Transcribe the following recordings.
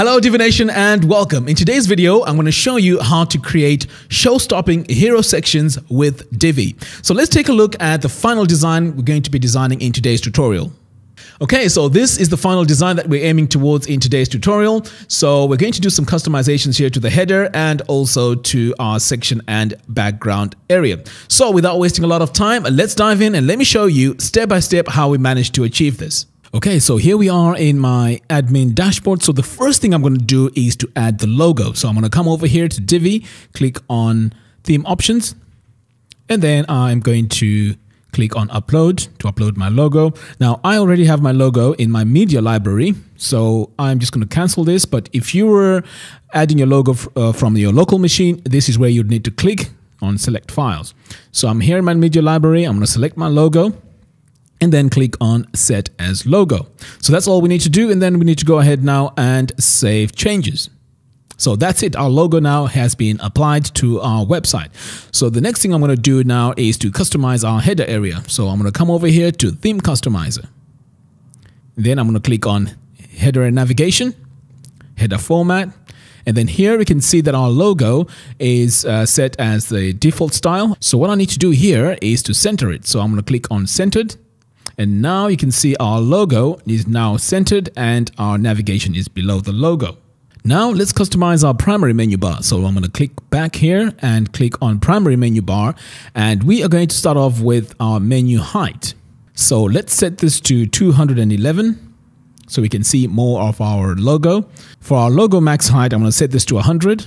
Hello Divi Nation and welcome. In today's video, I'm going to show you how to create show-stopping hero sections with Divi. So let's take a look at the final design we're going to be designing in today's tutorial. Okay, so this is the final design that we're aiming towards in today's tutorial. So we're going to do some customizations here to the header and also to our section and background area. So without wasting a lot of time, let's dive in and let me show you step by step how we managed to achieve this. Okay, so here we are in my admin dashboard. So the first thing I'm going to do is to add the logo. So I'm going to come over here to Divi, click on theme options, and then I'm going to click on upload to upload my logo. Now I already have my logo in my media library, so I'm just going to cancel this. But if you were adding your logo uh, from your local machine, this is where you'd need to click on select files. So I'm here in my media library. I'm going to select my logo and then click on set as logo. So that's all we need to do. And then we need to go ahead now and save changes. So that's it. Our logo now has been applied to our website. So the next thing I'm going to do now is to customize our header area. So I'm going to come over here to theme customizer. Then I'm going to click on header and navigation, header format. And then here we can see that our logo is uh, set as the default style. So what I need to do here is to center it. So I'm going to click on centered and now you can see our logo is now centered and our navigation is below the logo. Now let's customize our primary menu bar. So I'm going to click back here and click on primary menu bar. And we are going to start off with our menu height. So let's set this to 211 so we can see more of our logo. For our logo max height, I'm going to set this to 100.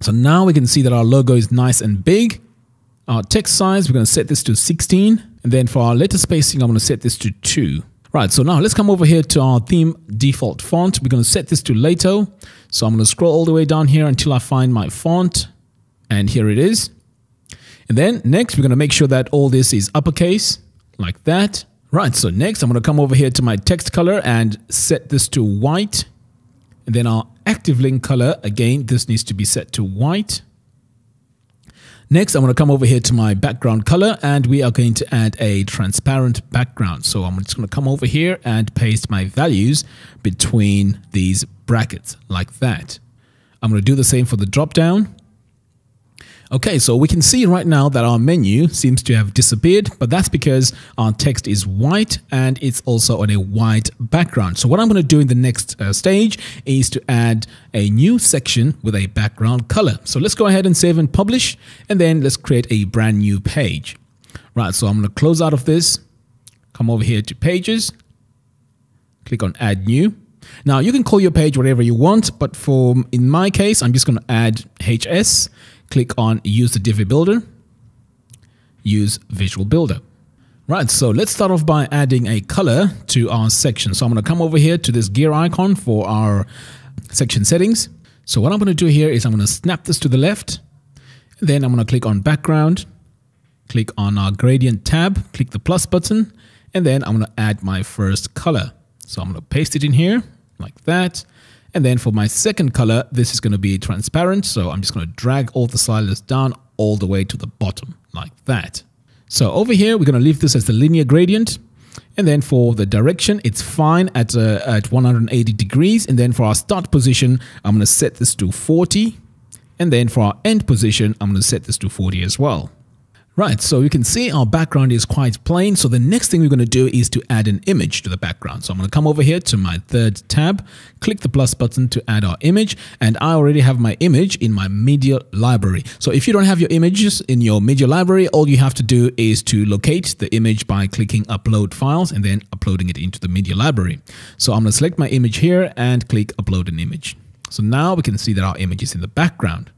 So now we can see that our logo is nice and big. Our text size, we're going to set this to 16. And then for our letter spacing, I'm going to set this to 2. Right, so now let's come over here to our theme default font. We're going to set this to Lato. So I'm going to scroll all the way down here until I find my font. And here it is. And then next, we're going to make sure that all this is uppercase, like that. Right, so next I'm going to come over here to my text color and set this to white. And then our active link color, again, this needs to be set to white. Next, I'm going to come over here to my background color and we are going to add a transparent background. So I'm just going to come over here and paste my values between these brackets like that. I'm going to do the same for the drop down. Okay, so we can see right now that our menu seems to have disappeared, but that's because our text is white and it's also on a white background. So what I'm going to do in the next uh, stage is to add a new section with a background color. So let's go ahead and save and publish, and then let's create a brand new page. Right, so I'm going to close out of this, come over here to pages, click on add new. Now you can call your page whatever you want, but for in my case, I'm just going to add HS click on use the Divi Builder, use Visual Builder. Right, so let's start off by adding a color to our section. So I'm going to come over here to this gear icon for our section settings. So what I'm going to do here is I'm going to snap this to the left. Then I'm going to click on background, click on our gradient tab, click the plus button, and then I'm going to add my first color. So I'm going to paste it in here like that. And then for my second color, this is going to be transparent. So I'm just going to drag all the sliders down all the way to the bottom like that. So over here, we're going to leave this as the linear gradient. And then for the direction, it's fine at, uh, at 180 degrees. And then for our start position, I'm going to set this to 40. And then for our end position, I'm going to set this to 40 as well. Right, so you can see our background is quite plain. So the next thing we're going to do is to add an image to the background. So I'm going to come over here to my third tab, click the plus button to add our image. And I already have my image in my media library. So if you don't have your images in your media library, all you have to do is to locate the image by clicking upload files and then uploading it into the media library. So I'm going to select my image here and click upload an image. So now we can see that our image is in the background.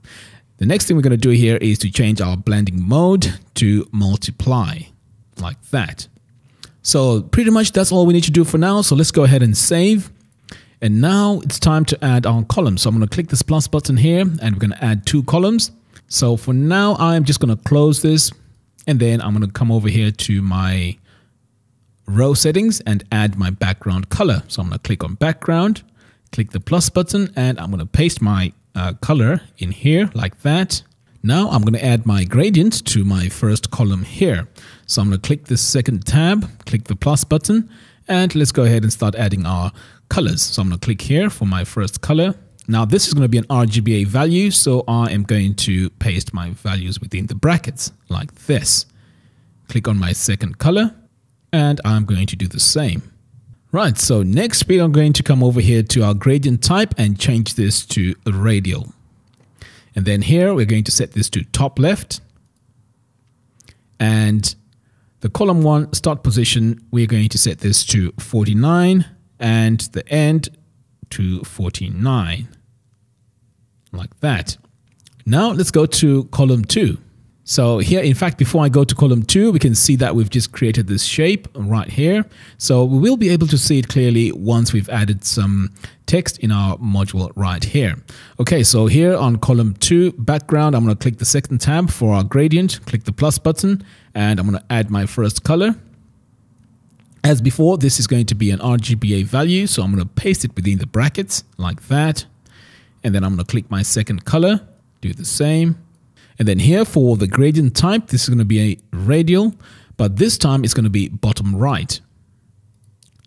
The next thing we're going to do here is to change our blending mode to multiply like that. So pretty much that's all we need to do for now. So let's go ahead and save. And now it's time to add our columns. So I'm going to click this plus button here and we're going to add two columns. So for now, I'm just going to close this and then I'm going to come over here to my row settings and add my background color. So I'm going to click on background, click the plus button and I'm going to paste my uh, color in here like that. Now I'm going to add my gradient to my first column here. So I'm going to click this second tab, click the plus button, and let's go ahead and start adding our colors. So I'm going to click here for my first color. Now this is going to be an RGBA value, so I am going to paste my values within the brackets like this. Click on my second color and I'm going to do the same. Right, so next we are going to come over here to our gradient type and change this to radial. And then here we're going to set this to top left. And the column one start position, we're going to set this to 49 and the end to 49 like that. Now let's go to column two. So here, in fact, before I go to column two, we can see that we've just created this shape right here. So we will be able to see it clearly once we've added some text in our module right here. Okay, so here on column two, background, I'm going to click the second tab for our gradient, click the plus button, and I'm going to add my first color. As before, this is going to be an RGBA value, so I'm going to paste it within the brackets like that. And then I'm going to click my second color, do the same and then here for the gradient type, this is going to be a radial, but this time it's going to be bottom right.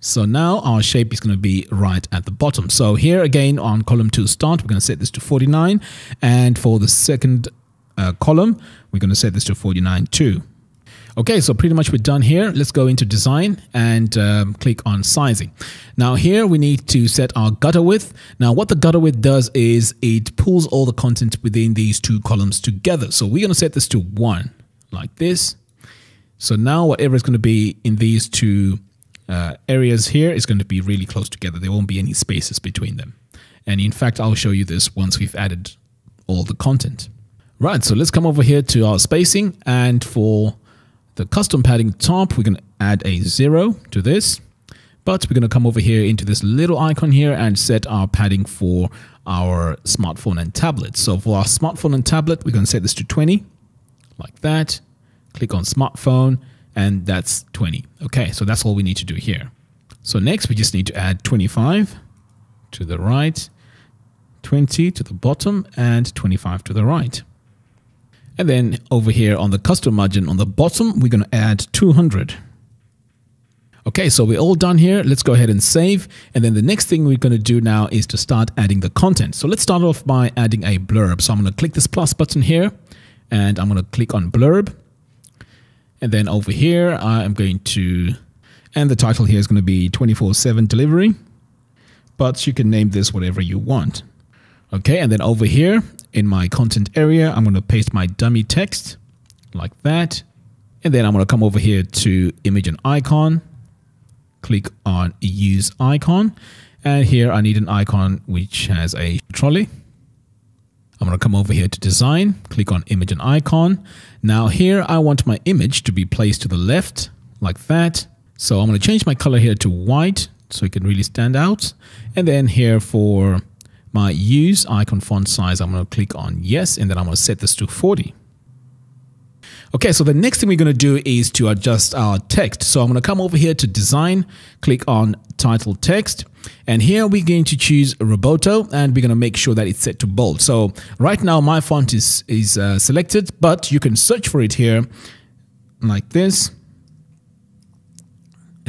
So now our shape is going to be right at the bottom. So here again on column 2 start, we're going to set this to 49. And for the second uh, column, we're going to set this to 49 too. Okay, so pretty much we're done here. Let's go into design and um, click on sizing. Now here we need to set our gutter width. Now what the gutter width does is it pulls all the content within these two columns together. So we're going to set this to one like this. So now whatever is going to be in these two uh, areas here is going to be really close together. There won't be any spaces between them. And in fact, I'll show you this once we've added all the content. Right, so let's come over here to our spacing and for the custom padding top, we're going to add a zero to this. But we're going to come over here into this little icon here and set our padding for our smartphone and tablet. So for our smartphone and tablet, we're going to set this to 20 like that. Click on smartphone and that's 20. Okay, so that's all we need to do here. So next we just need to add 25 to the right, 20 to the bottom and 25 to the right. And then over here on the custom margin on the bottom, we're going to add 200. Okay, so we're all done here. Let's go ahead and save. And then the next thing we're going to do now is to start adding the content. So let's start off by adding a blurb. So I'm going to click this plus button here and I'm going to click on blurb. And then over here, I am going to, and the title here is going to be 24 7 delivery, but you can name this whatever you want. Okay, and then over here, in my content area, I'm going to paste my dummy text like that. And then I'm going to come over here to image and icon, click on use icon. And here I need an icon which has a trolley. I'm going to come over here to design, click on image and icon. Now here I want my image to be placed to the left like that. So I'm going to change my color here to white so it can really stand out. And then here for my use icon font size, I'm going to click on yes, and then I'm going to set this to 40. Okay, so the next thing we're going to do is to adjust our text. So I'm going to come over here to design, click on title text, and here we're going to choose Roboto and we're going to make sure that it's set to bold. So right now my font is, is uh, selected, but you can search for it here like this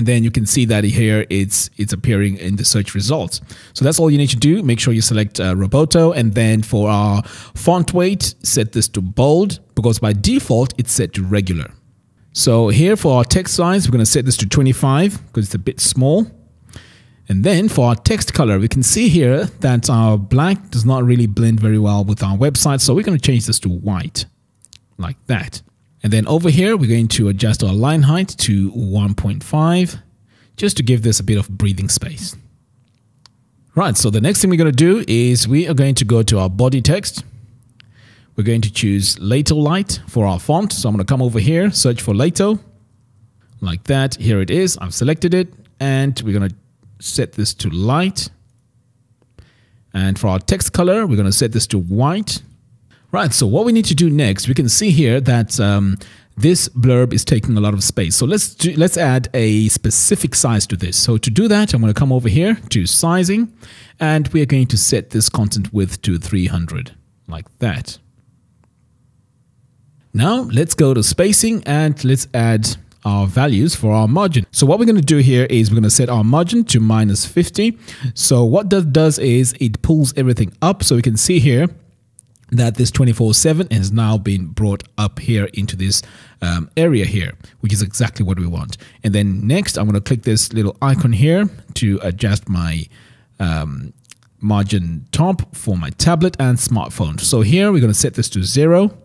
and then you can see that here it's it's appearing in the search results. So that's all you need to do. Make sure you select uh, Roboto and then for our font weight, set this to bold because by default it's set to regular. So here for our text size, we're going to set this to 25 because it's a bit small. And then for our text color, we can see here that our black does not really blend very well with our website. So we're going to change this to white like that. And then over here, we're going to adjust our line height to 1.5 just to give this a bit of breathing space. Right, so the next thing we're going to do is we are going to go to our body text. We're going to choose Lato Light for our font. So I'm going to come over here, search for Lato, like that. Here it is. I've selected it and we're going to set this to light. And for our text color, we're going to set this to white. Right, so what we need to do next, we can see here that um, this blurb is taking a lot of space. So let's do, let's add a specific size to this. So to do that, I'm going to come over here to sizing, and we are going to set this content width to 300, like that. Now let's go to spacing and let's add our values for our margin. So what we're going to do here is we're going to set our margin to minus 50. So what that does is it pulls everything up. So we can see here that this 24-7 has now been brought up here into this um, area here, which is exactly what we want. And then next, I'm going to click this little icon here to adjust my um, margin top for my tablet and smartphone. So here we're going to set this to zero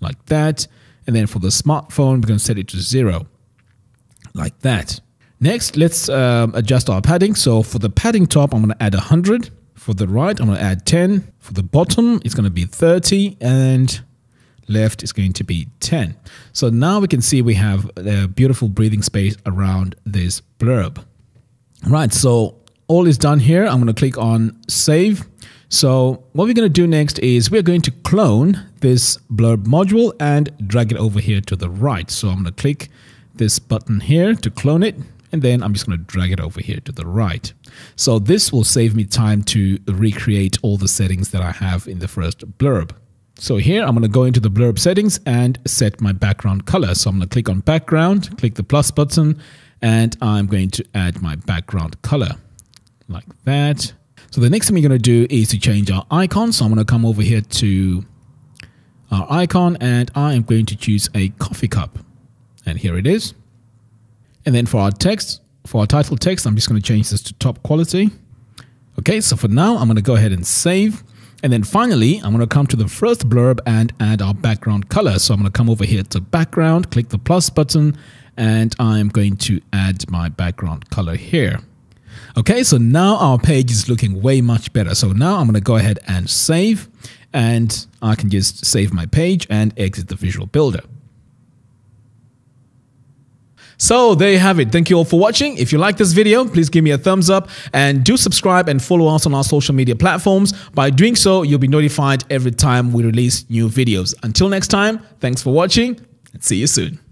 like that. And then for the smartphone, we're going to set it to zero like that. Next, let's um, adjust our padding. So for the padding top, I'm going to add 100. For the right, I'm going to add 10. For the bottom, it's going to be 30. And left is going to be 10. So now we can see we have a beautiful breathing space around this blurb. Right, so all is done here. I'm going to click on save. So what we're going to do next is we're going to clone this blurb module and drag it over here to the right. So I'm going to click this button here to clone it and then I'm just going to drag it over here to the right. So this will save me time to recreate all the settings that I have in the first blurb. So here I'm going to go into the blurb settings and set my background color. So I'm going to click on background, click the plus button, and I'm going to add my background color like that. So the next thing we're going to do is to change our icon. So I'm going to come over here to our icon and I am going to choose a coffee cup. And here it is. And then for our text, for our title text, I'm just going to change this to top quality. Okay, so for now, I'm going to go ahead and save. And then finally, I'm going to come to the first blurb and add our background color. So I'm going to come over here to background, click the plus button, and I'm going to add my background color here. Okay, so now our page is looking way much better. So now I'm going to go ahead and save, and I can just save my page and exit the Visual Builder. So there you have it. Thank you all for watching. If you like this video, please give me a thumbs up and do subscribe and follow us on our social media platforms. By doing so, you'll be notified every time we release new videos. Until next time, thanks for watching and see you soon.